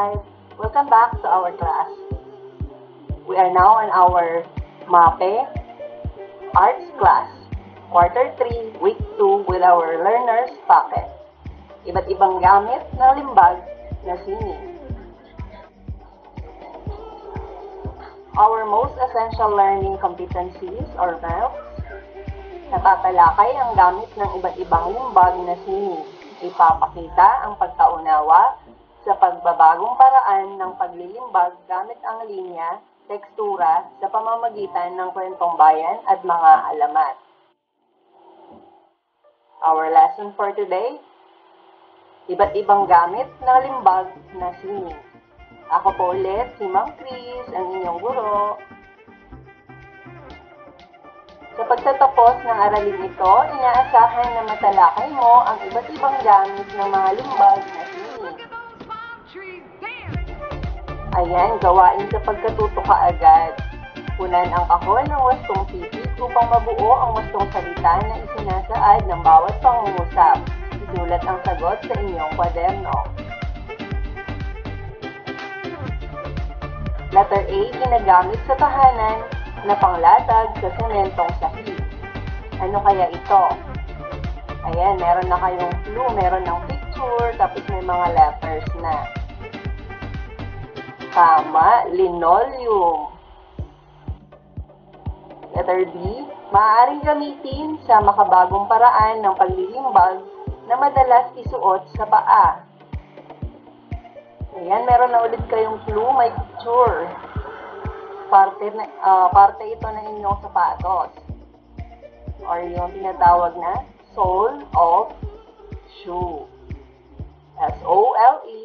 5. Welcome back to our class. We are now on our MAPE Arts class, quarter 3, week 2 with our learners packet. Iba't ibang gamit na limbag na sining. Our most essential learning competencies or MELs Natatalakay ang gamit ng iba't ibang limbag na sining. Ipapakita ang pagkaunawa sa pagbabagong paraan ng paglilimbag gamit ang linya, tekstura sa pamamagitan ng kwentong bayan at mga alamat. Our lesson for today, iba't ibang gamit ng limbag na sining. Ako po ulit, si Ma'am Chris, ang inyong guro. Sa pagtatapos ng aralin ito, inaasahan na matalakay mo ang iba't ibang gamit ng mga limbag na Ayan, gawain sa pagkatuto ka agad. Punan ang kahon ng wastong titik upang mabuo ang wastong salita na isinasaad ng bawat pangungusap. Isulat ang sagot sa inyong kwaderno. Letter A, ginagamit sa tahanan na panglatag sa sementong sahig. Ano kaya ito? Ayan, meron na kayong clue, meron ng picture, tapos may mga letters na. Tama, linoleum. Letter B, maaaring gamitin sa makabagong paraan ng paglilimbag na madalas isuot sa paa. Ayan, meron na ulit kayong clue, may picture. Parte, na, uh, parte ito ng inyong sapatos. Or yung tinatawag na sole of shoe. S-O-L-E,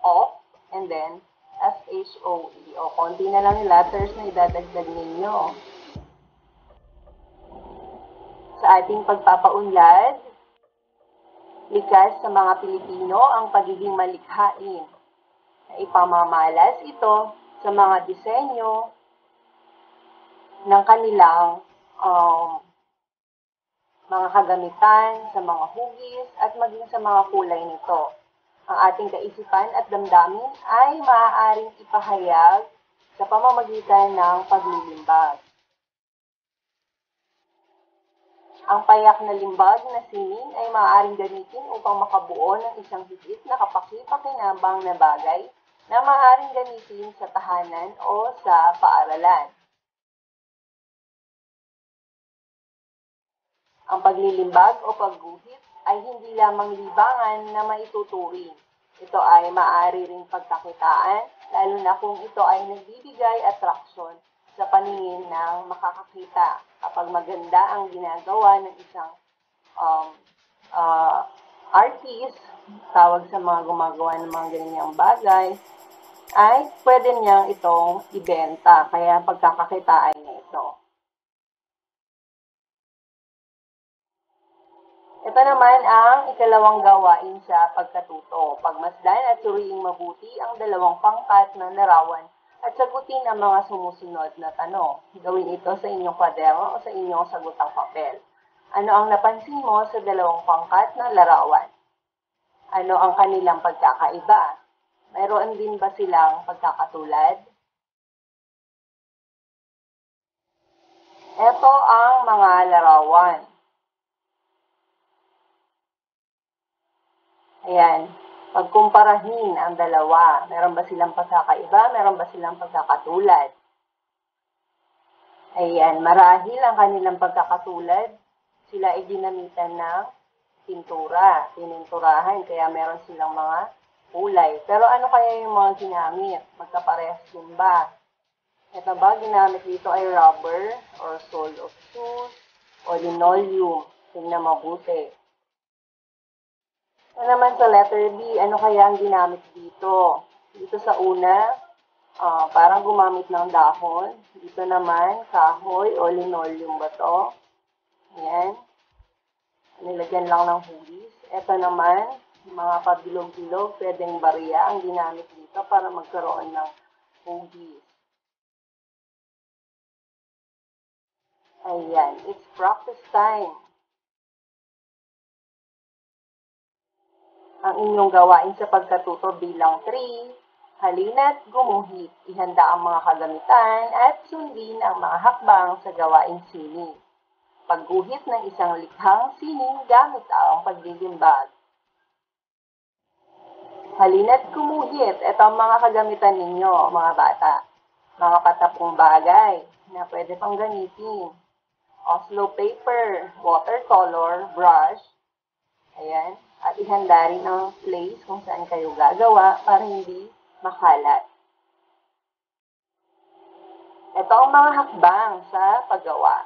off, and then S-H-O-E. O, konti na lang yung letters na idadagdag ninyo. Sa ating pagpapaunlad, likas sa mga Pilipino ang pagiging malikhain. Ipamamalas ito sa mga disenyo ng kanilang um, mga kagamitan, sa mga hugis, at maging sa mga kulay nito. Ang ating kaisipan at damdamin ay maaaring ipahayag sa pamamagitan ng paglilimbag. Ang payak na limbag na sining ay maaaring gamitin upang makabuo ng isang higit na kapaki-pakinabang na bagay na maaaring gamitin sa tahanan o sa paaralan. Ang paglilimbag o pagguhit ay hindi lamang libangan na maituturing. Ito ay maaari ring pagkakitaan, lalo na kung ito ay nagbibigay atraksyon sa paningin ng makakakita kapag maganda ang ginagawa ng isang um, uh, artist, tawag sa mga gumagawa ng mga ganyang bagay, ay pwede niyang itong ibenta. Kaya pagkakakitaan niya ito. Ito naman ang ikalawang gawain sa pagkatuto. Pagmasdan at suriing mabuti ang dalawang pangkat ng larawan at sagutin ang mga sumusunod na tanong. Gawin ito sa inyong kwaderno o sa inyong sagutang papel. Ano ang napansin mo sa dalawang pangkat ng larawan? Ano ang kanilang pagkakaiba? Mayroon din ba silang pagkakatulad? Ito ang mga larawan. Ayan. Pagkumparahin ang dalawa. Meron ba silang pagkakaiba? Meron ba silang pagkakatulad? Ayan. Marahil ang kanilang pagkakatulad, sila ay ginamitan ng pintura, pininturahan, kaya meron silang mga kulay. Pero ano kaya yung mga ginamit? Magkaparehas din ba? Ito ba, ginamit dito ay rubber or sole of shoes o linoleum. Tingnan mabuti. Ito naman sa letter B, ano kaya ang ginamit dito? Dito sa una, uh, parang gumamit ng dahon. Dito naman, kahoy o linoleum ba to? Ayan. Nilagyan lang ng hugis. Ito naman, mga pabilog-bilog, pwedeng bariya ang ginamit dito para magkaroon ng hugis. Ayan, it's practice time. Ang inyong gawain sa pagkatuto bilang 3, halina't gumuhit, ihanda ang mga kagamitan at sundin ang mga hakbang sa gawaing sining. Pagguhit ng isang likhang sining gamit ang paglilimbag. Halina't gumuhit, ito ang mga kagamitan ninyo, mga bata. Mga patapong bagay na pwede pang gamitin. Oslo paper, watercolor, brush, ayan, at ihanda rin ang place kung saan kayo gagawa para hindi makalat. Ito ang mga hakbang sa paggawa.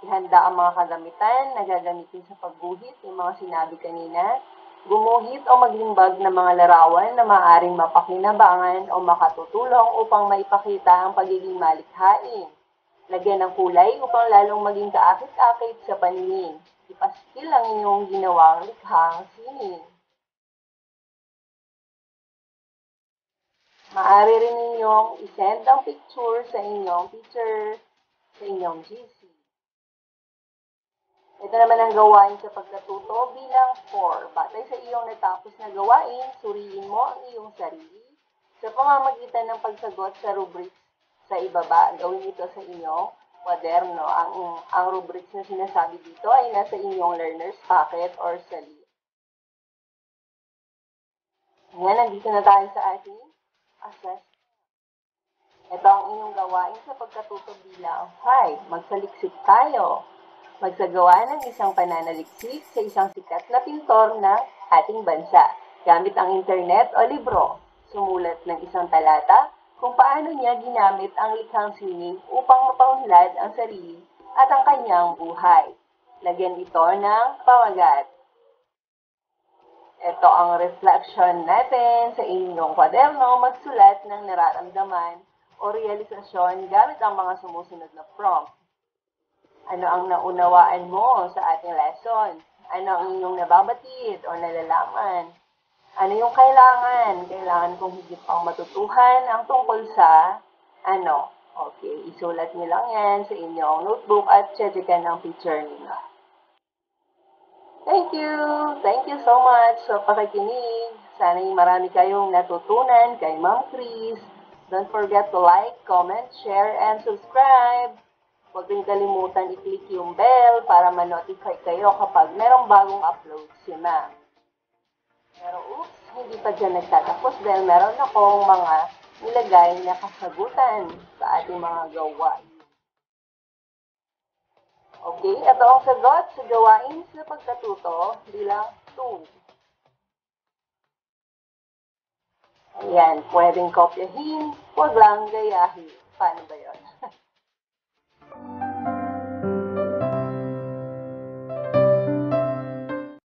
Ihanda ang mga kagamitan na gagamitin sa pagguhit, yung mga sinabi kanina. Gumuhit o maglimbag ng mga larawan na maaaring mapakinabangan o makatutulong upang maipakita ang pagiging malikhain. Lagyan ng kulay upang lalong maging kaakit-akit sa paningin. Ipaskil ang inyong ginawang likhang sining. Maaari rin ninyong isend ang picture sa inyong teacher, sa inyong GC. Ito naman ang gawain sa pagkatuto bilang 4. Batay sa iyong natapos na gawain, suriin mo ang iyong sarili sa pamamagitan ng pagsagot sa rubrics sa ibaba. Gawin ito sa inyong kwaderno. Ang, ang rubrics na sinasabi dito ay nasa inyong learner's packet or sa list. Ngayon, nandito na tayo sa ating assess. Ito ang inyong gawain sa pagkatuto bilang 5. Magsaliksik tayo. Magsagawa ng isang pananaliksik sa isang sikat na pintor ng ating bansa gamit ang internet o libro. Sumulat ng isang talata kung paano niya ginamit ang likhang sining upang mapaunlad ang sarili at ang kanyang buhay. Lagyan ito ng pamagat. Ito ang reflection natin sa inyong kwaderno, magsulat ng nararamdaman o realisasyon gamit ang mga sumusunod na prompt. Ano ang naunawaan mo sa ating lesson? Ano ang inyong nababatid o nalalaman? Ano yung kailangan? Kailangan kong higit pang matutuhan ang tungkol sa ano? Okay, isulat niyo lang yan sa inyong notebook at checkan ang picture niyo. Thank you! Thank you so much sa pakikinig. Sana marami kayong natutunan kay Ma'am Chris. Don't forget to like, comment, share, and subscribe. Huwag rin kalimutan i-click yung bell para ma-notify kayo kapag merong bagong upload si ma'am. Pero oops, hindi pa dyan nagtatapos dahil meron akong mga nilagay na kasagutan sa ating mga gawain. Okay, ito ang sagot sa gawain sa pagkatuto bilang 2. Ayan, pwedeng kopyahin, huwag lang gayahin. Paano ba yun?